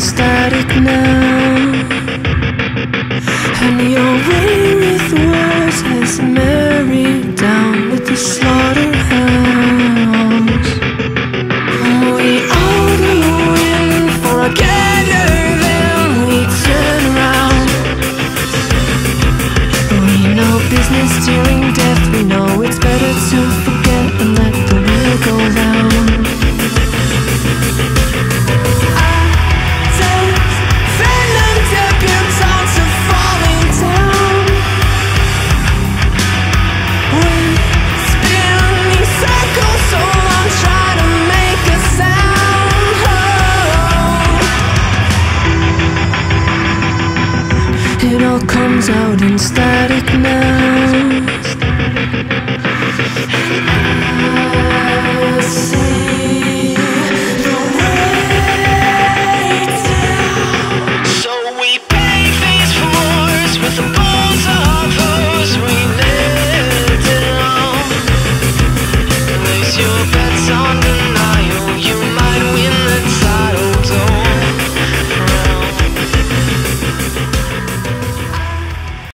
in static now. And your way with words has married down with the slaughterhouse. We all go in for a gather, then we turn around. We know business during death. We know it's All comes out in static now.